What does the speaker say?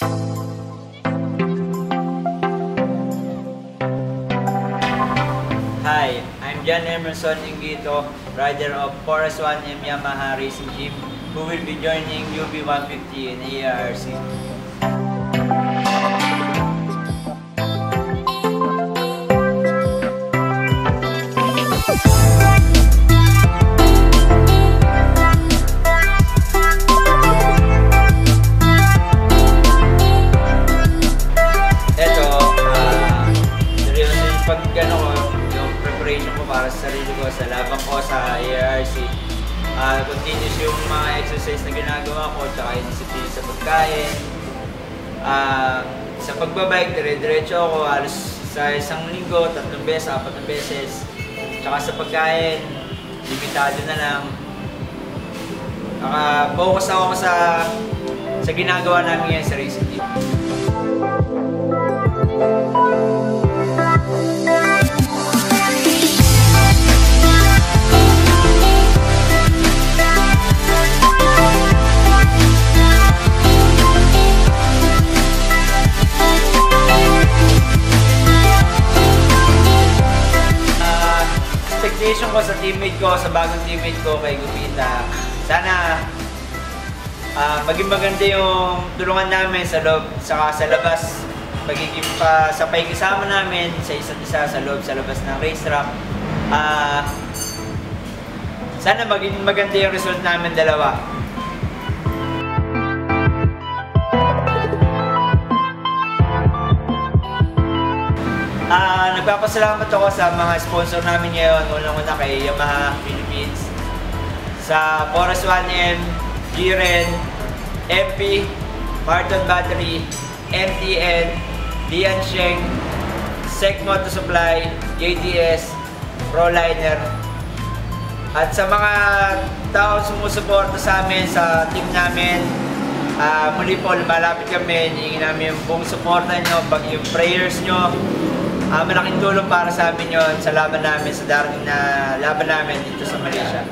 Hi, I'm John Emerson Ingito, rider of Forest 1M Yamaha Racing Team, who will be joining UB150 in ARC. Para sa sarili ko, sa laban ko sa ARC. Ah, continuous yung mga exercise na ginagawa ko, tsaka yung discipline sa pagkain. Ah, sa pagbabike, dire-diretso ako halos sa isang linggo, tatlong beses, apat na beses. Tsaka sa pagkain, limitado na lang. Naka-focus ako sa sa ginagawa namin yan sa racing expectation ko sa teammate ko, sa bagong teammate ko kay Gupita, sana ah, maging maganda yung tulungan namin sa loob, saka sa labas. Pagiging pa sa kasama namin sa isa't isa sa loob, sa labas ng racetrack. Ah, sana maging maganda yung result namin dalawa. Ah, nagpapasalamat ako sa mga sponsor namin ngayon. Unang-una kay Yamaha Philippines, sa Forest 1M, Giren, MP, Martin Battery, MTN, Lian Sheng, Sec Moto Supply, JDS, Proliner, at sa mga tao sumusuporta sa amin, sa team namin, ah, muli po, lumalapit kami, hinihingi namin yung buong suporta nyo, pag yung prayers nyo, Ah, malaking tulong para sa amin yon sa laban namin, sa darating na laban namin dito sa Malaysia.